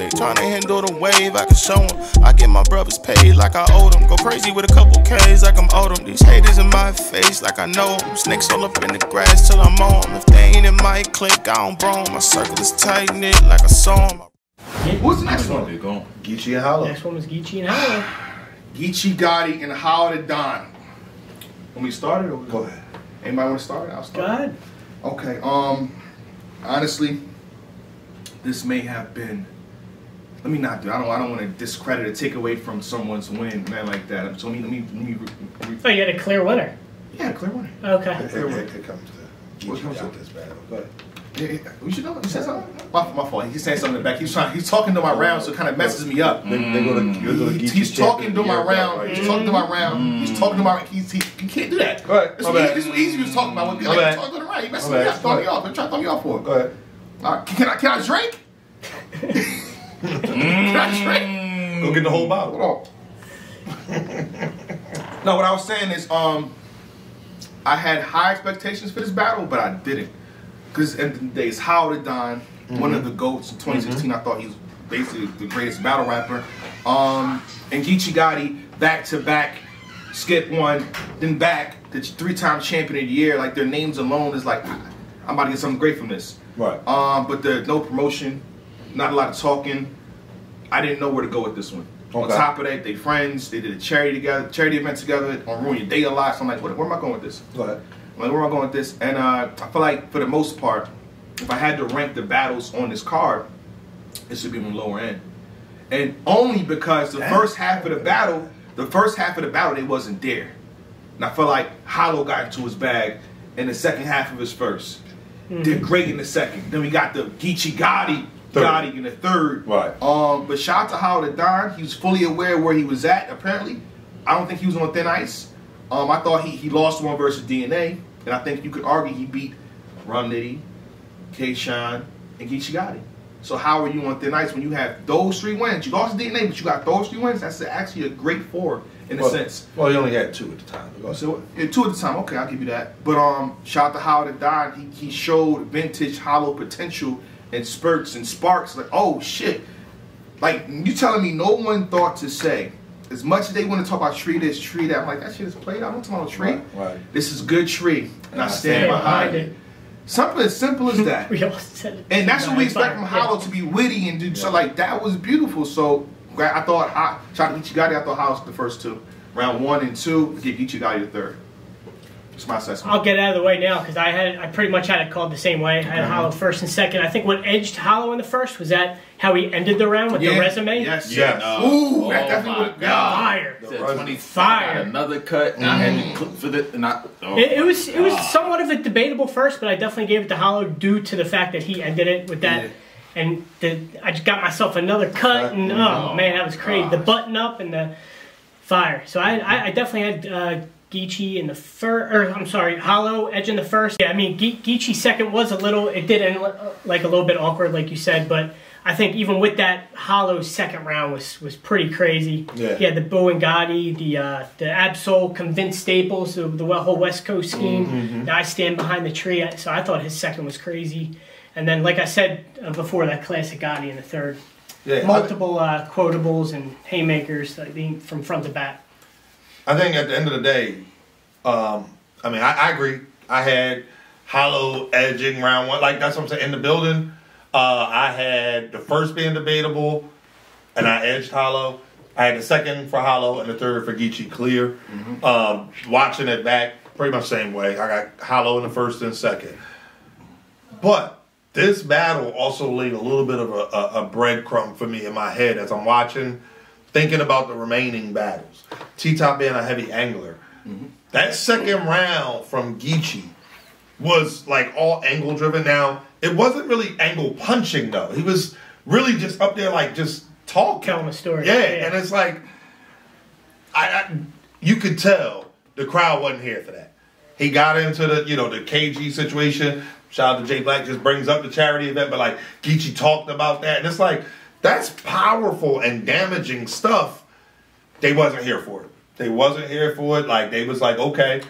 They tryna handle the wave, I can show them. I get my brothers paid like I owe them. Go crazy with a couple K's like I'm owed them. These haters in my face like I know them. Snakes all up in the grass till I'm on 'em. If they ain't in my clique, I don't bro 'em. My circle is tight knit like a song. What's the next one? They're going. Geechi and Hollow. Next one was Geechi and Hollow. Geechi Gotti and Hollow Da Don. When we started, or Go ahead. Anybody want to start? I'll start. Go start. ahead. Okay. Um. Honestly, this may have been. Let me not do. I don't. I don't want to discredit or take away from someone's win, man, like that. So let me. Let me. Let me. Re, re, Oh, you had a clear winner. yeah, clear winner. Okay. It, it, it comes to What comes got to- this battle. Go ahead. Yeah, yeah, we should know. You said something. My, my fault. He's saying something in the back. He's trying. He's talking to my round, so it kind of messes me up. They, they go to, they to He- he's talking to my of the year round. belt, He's talking to my round. He's talking to my. He's, he, he can't do that. Go ahead. This My is what bad. this is what easy was talking about. When My like, bad. talking to the right, he messing My me bad. up. Throw me off. I'm trying to throw me off for. Go ahead. Uh, can I can I drink? can I? Go get the whole bottle. Hold on. no, what I was saying is, um, I had high expectations for this battle, but I didn't. Because at the end of the day, it's Hollow Da Don, one of the GOATs in 2016. I thought he was basically the greatest battle rapper. Um, and Geechi Gotti, back to back, skip one, then back, the three time champion of the year. Like, their names alone is like, I'm about to get something great from this. Right. Um, but the no promotion, not a lot of talking. I didn't know where to go with this one. On top of that, they friends. They did a charity together, charity event together on Ruin Your Day a lot. So I'm like, where, where am I going with this? Go ahead. I'm like, where am I going with this? And uh, I feel like for the most part, if I had to rank the battles on this card, it should be on the lower end. And only because the first half of the battle, the first half of the battle, they wasn't there. And I feel like Hollow got into his bag in the second half of his first. Did great in the second. Then we got the Geechi Gotti, Third. Gotti in the third. Right. Um, but shout out to Hollow Da Don. He was fully aware where he was at. Apparently, I don't think he was on thin ice. Um, I thought he, he lost one versus DNA, and I think you could argue he beat Rum Nitty, K. Shine, and Geechi Gotti. So how are you on thin ice when you have those three wins? You lost DNA, but you got those three wins. That's actually a great four in a sense. well, he only had two at the time. So yeah, two at the time. Okay, I'll give you that. But um, shout out to Hollow Da Don. He he showed vintage hollow potential and spurts and sparks. Like oh shit, like you telling me no one thought to say. As much as they want to talk about tree this, tree that, I'm like, that shit is played out. I'm talking about tree. Right, right. This is good tree, and I stand Stand behind behind it. it. Something as simple as that. We all said it. And that's what we expect from Yeah. Hollow to be witty and do so. Like that was beautiful. So gra- I thought, Ho- shout out to Geechi Gotti. I thought Hollow was the first two, round one and two. Give Geechi Gotti the third. That's my assessment. I'll get out of the way now because I had I pretty much had it called the same way. I had Mm-hmm. Hollow first and second. I think what edged Hollow in the first was that how he ended the round with Yeah. the resume. Yes. Yes. Uh, Ooh, oh that definitely my would- God. Fire. Said Right. 20 Fire. Another cut, and I had to clip for the. And I, oh It, it was it was God. somewhat of a debatable first, but I definitely gave it to Hollow due to the fact that he ended it with that. Yeah. And the, I just got myself another cut, and oh man, that was crazy. The button up and the fire. So I, I, I definitely had uh, Geechi in the first, or I'm sorry, Hollow Edge in the first. Yeah, I mean Ge- Geechi second was a little. It did end like a little bit awkward, like you said, but. I think even with that Hollow second round was was pretty crazy. Yeah. He had the Bo and Gotti, the uh, the Absol convinced Staples, the, the whole West Coast scheme. The I stand behind the tree. So I thought his second was crazy. And then, like I said uh, before, that classic Gotti in the third. Yeah, I- Multiple uh, quotables and haymakers like, being from front to back. I think at the end of the day, um, I mean, I, I agree. I had hollow edging round one, like that's what I'm saying. In the building, uh, I had the first being debatable, and I edged hollow. I had the second for hollow and the third for Geechi clear. Um, watching it back, pretty much same way. I got hollow in the first and second. But this battle also laid a little bit of a, a, a breadcrumb for me in my head as I'm watching, thinking about the remaining battles. T Top being a heavy angler. Mm-hmm. That second round from Geechi was like all angle driven. Now, it wasn't really angle punching though. He was really just up there like just talking. Telling a story. Yeah, Yeah. and it's like I, I you could tell the crowd wasn't here for that. He got into the you know the KG situation. Shout out to Jay Black just brings up the charity event, but like Geechi talked about that, and it's like that's powerful and damaging stuff. They wasn't here for it. They wasn't here for it. Like they was like, okay,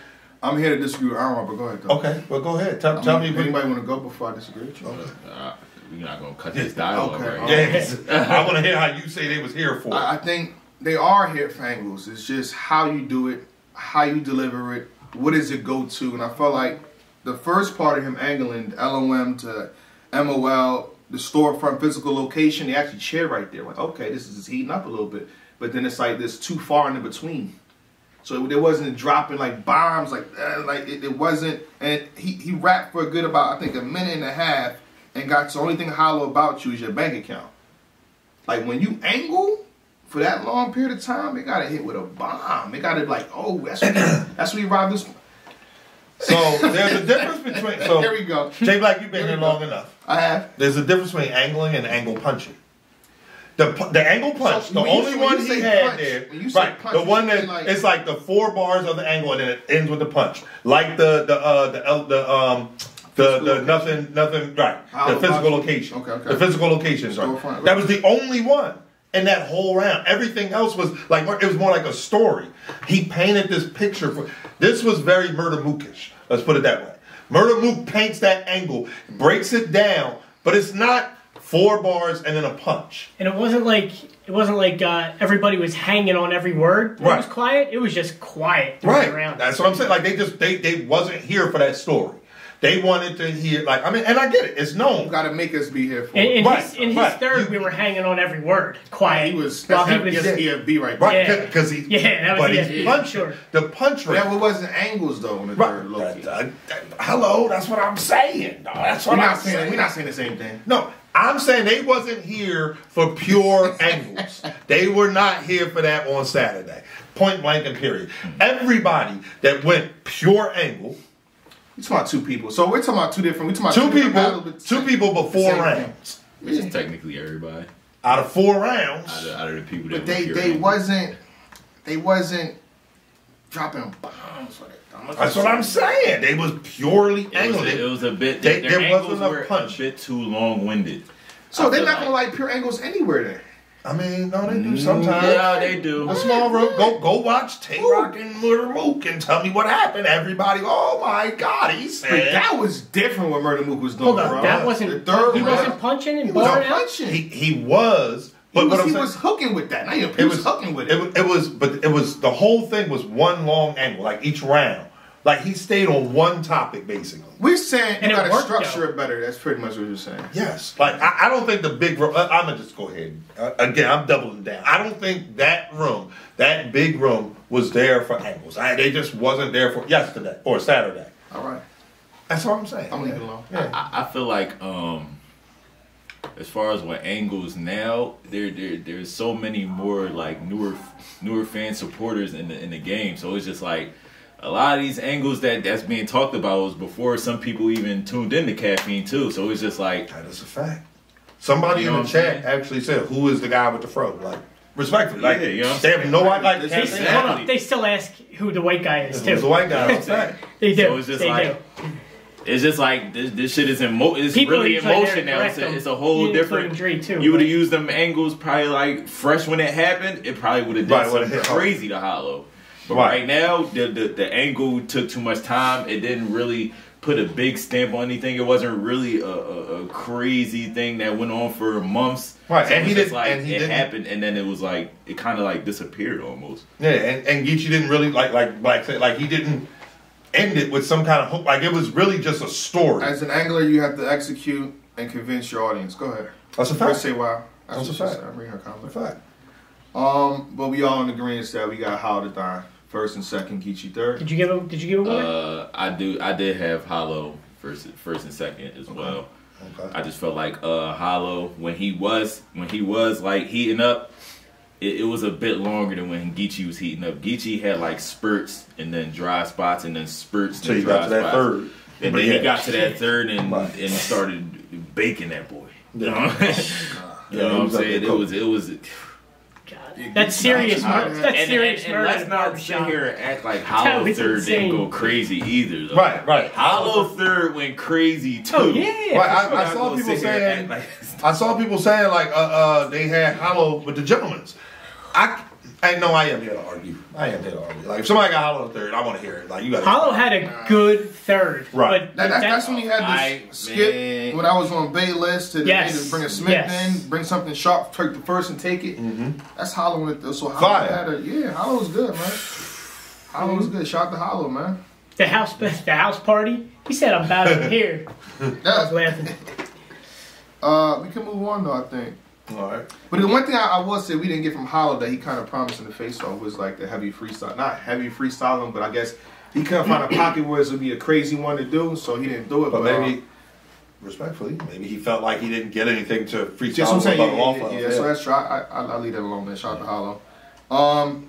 I'm here to disagree with Aaron, but go ahead. Though. okay, well go ahead. Tell, tell me. If what- anybody want to go before I disagree with you? Uh, we're not gonna cut this dialogue Okay. right. Yes. I want to hear how you say they was here for. I, I think they are hit for angles. It's just how you do it, how you deliver it, what does it go to, and I felt like the first part of him angling LOM to MOL, the storefront physical location, they actually cheer right there. Like, okay, this is heating up a little bit, but then it's like this too far in the between. So there wasn't dropping like bombs, like uh, like it, it wasn't. And he he rapped for a good about I think a minute and a half, and got the only thing hollow about you is your bank account. Like when you angle for that long period of time, it got to hit with a bomb. It got to like, oh, that's what that's what he robbed this. so there's a difference between. So Here we go. Jay Black, you've been Here here go. long enough. I have. There's a difference between angling and angle punching. The, the angle punch, So the when you- only one he had punch, there, when you say right? punch, the one that like- it's like the four bars of the angle and then it ends with the punch, like the the uh, the the um the the nothing nothing right the physical location, Okay, okay. the physical locations right. That was the only one in that whole round. Everything else was like it was more like a story. He painted this picture for this was very Murder Mookish. Let's put it that way. Murder Mook paints that angle, breaks it down, but it's not four bars and then a punch. And it wasn't like it wasn't like uh, everybody was hanging on every word. When It was quiet. It was just quiet Right. round. That's what I'm saying. Like they just they they wasn't here for that story. They wanted to hear like I mean, and I get it. It's known. You got to make us be here for. in, it. in Right, his, in his right. third, You- we were hanging on every word, quiet. he was. while That's he was. that's EFB right there. Right, Yeah. because he Yeah, that was but the he's ESP, punching sure. the punch But rate. that wasn't angles though in the Right. third low That- key. that- that- hello, that's what I'm saying. dog. That's We're what I'm not saying. saying. We're not saying the same thing. No, I'm saying they wasn't here for pure angles. They were not here for that on Saturday. Point blank and period. Hmm. Everybody that went pure angle, We talking about two people. So we're talking about two different. We talking about two different battles, people, but two people before rounds. Which is technically everybody Out of four rounds, out of, out of the people But that they were they wasn't they wasn't dropping bombs for that. that's what I'm saying. They was purely It was, angled. a, it was a bit. They- their there wasn't angles enough punch. a bit too long winded. So they're not gonna like pure angles anywhere then. I mean, no, they do sometimes. Yeah, they do. The small room. Go go watch Tay Roc and Murder Mook and tell me what happened. Everybody, oh my God, he said But that was different what Murder Mook was doing, Hold on, bro. that wasn't. The third he round, wasn't punching and He was barring out. punching. he He, he was, but was, what he saying, was hooking with that. Now he it was, was hooking with it. it. It was, but it was the whole thing was one long angle, like each round. Like he stayed on one topic basically. We're saying And you gotta structure though. it better. That's pretty much what you're saying. Yes, like I, I don't think the big room. Uh, I'm gonna just go ahead uh, again. I'm doubling down. I don't think that room, that big room, was there for angles. I, they just wasn't there for yesterday or Saturday. All right, That's all I'm saying. I'm leaving it alone. Yeah. I, I feel like um as far as what angles now, there there there's so many more like newer newer fan supporters in the in the game. So it's just like a lot of these angles that that's being talked about was before some people even tuned into caffeine too. So it's just like That is a fact. Somebody You know in the what I'm chat actually said, "Who is the guy with the fro?" Like respectfully, like Yeah, you know what I'm they have saying? no idea. Like, This can't is say sad. Hold on, they still ask who the white guy is It was too. a white guy. That's. They do. So it's just they like- do. it's just like this, this shit is in mo- it's People really in motion now. It's a, it's a whole including different. Dre, too, you would but- have used them angles probably like fresh when it happened. It probably would have done Right, something hit hard. crazy to Hollow. But Right. right, now, the, the the angle took too much time. It didn't really put a big stamp on anything. It wasn't really a, a, a crazy thing that went on for months. Right, So and he didn't- like and he it didn't- happened, and then it was like it kind of like disappeared almost. Yeah, and, and Geechi didn't really like like Black said like he didn't end it with some kind of hook. Like it was really just a story. As an angler, you have to execute and convince your audience. Go ahead. That's a First, fact. say wow. That's a fact. I'm reading her comment. That's a fact. Um, but we all in agreement that we got How to Die first and second, Geechi third. Did you give him? Did you give him away? Uh, I do. I did have Hollow first, first and second as well. Okay. I just felt like uh, Hollow when he was when he was like heating up, it, it was a bit longer than when Geechi was heating up. Geechi had like spurts and then dry spots and then spurts. So and you dry got to that spots. third. and But then yeah. he got to that third and Right. and started baking that boy. You know, Yeah. you know Yeah, what I'm was up saying? It was it was. God, that's serious. I- mur- That's and, serious and, and murder. let's not barbershop. sit here and act like Hollow was third didn't go crazy either. Though. Right, right. Hollow third went crazy too. Oh yeah. Right, I, We're I saw people sit here and saying like- I saw people saying like uh, uh they had Hollow with the gentlemen's. I, I know I am here to argue. I am here to argue. Like if somebody got Hollow third, I want to hear it. Like you got Hollow had a good third. Right. But That, that's, that- that's when he had I- this skip man. when I was on Bay list to, Yes. bring a Smith Yes. in, bring something sharp, take the first and take it. That's Hollow. in it. So Hollow Fire. had a yeah. Hollow was good, man. Hollow was good. Shout out to Hollow, man. the house the house party. He said I'm battling here. I was laughing. Uh, we can move on though. I think. All right. But the one thing I, I will say we didn't get from Hollow that he kind of promised in the face off was like the heavy freestyle. Not heavy freestyling, but I guess he couldn't find a pocket where it would be a crazy one to do, so he didn't do it. But But, maybe, uh, respectfully, maybe he felt like he didn't get anything to freestyle Just what I'm saying, level yeah, yeah, yeah, So that's true. I, I, I'll leave that alone, man. Shout out to Hollow. Um,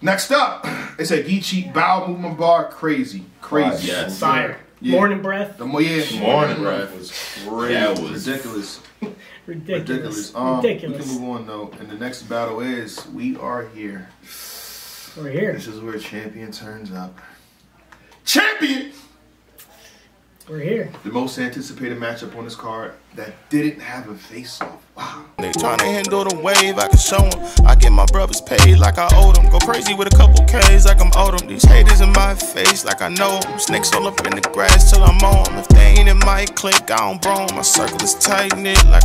next up, it's a Geechi bow movement bar. Crazy, crazy. Yes. Fire. Yeah. Morning breath. The more, yeah, Morning breath. was crazy. That was ridiculous, Ridiculous. ridiculous. Um, Ridiculous. We can move on though, and the next battle is we are here. We're here. This is where champion turns up. Champion. We're here. The most anticipated matchup on this card that didn't have a face-off. They tryna handle the wave, I can show 'em. I get my brothers paid like I owe them. Go crazy with a couple K's like I'm owed 'em. These haters in my face like I know 'em. Snakes all up in the grass till I'm on 'em. If they ain't in my clique, I don't bro. My circle is tight knit like a